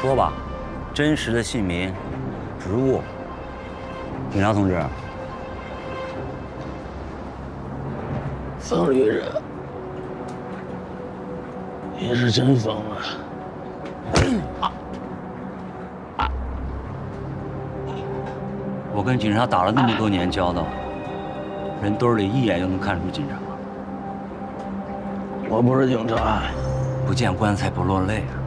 说吧，真实的姓名、职务。警察同志，疯女人，你是真疯 啊！我跟警察打了那么多年交道，人堆里一眼就能看出警察。我不是警察，不见棺材不落泪啊！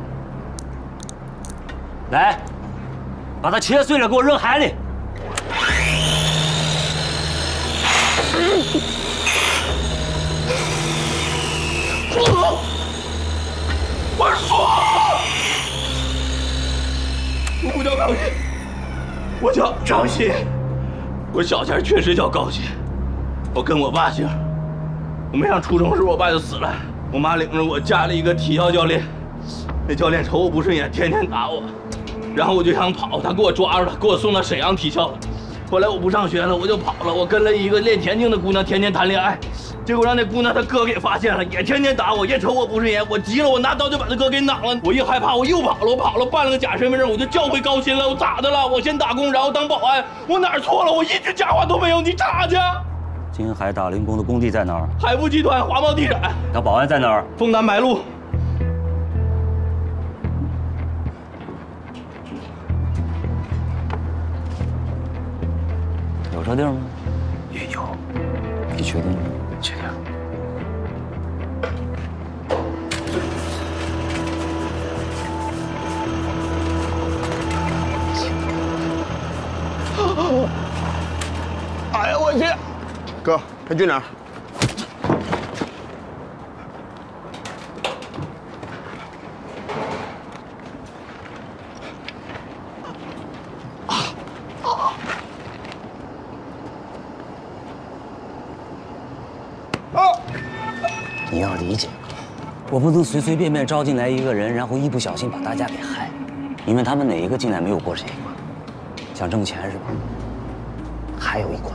来，把它切碎了，给我扔海里！我说，我叫高鑫，我叫张鑫，我小前确实叫高鑫，我跟我爸姓。我没上初中时，我爸就死了，我妈领着我加了一个体校教练，那教练瞅我不顺眼，天天打我，然后我就想跑，他给我抓住了，给我送到沈阳体校了。后来我不上学了，我就跑了，我跟了一个练田径的姑娘，天天谈恋爱。结果让那姑娘她哥给发现了，也天天打我，也瞅我不顺眼。我急了，我拿刀就把他哥给攮了。我一害怕，我又跑了，我跑了，办了个假身份证，我就叫回高新了。我咋的了？我先打工，然后当保安，我哪儿错了？我一句假话都没有，你咋去。金海打零工的工地在哪儿？海富集团华茂地产。当保安在哪儿？丰南白路。有这地儿吗？也有。你确定？确定。哎呀，我去！哥，裴军哪你要理解，我不能随随便便招进来一个人，然后一不小心把大家给害了。你们他们哪一个进来没有过这一关？想挣钱是吧？还有一关。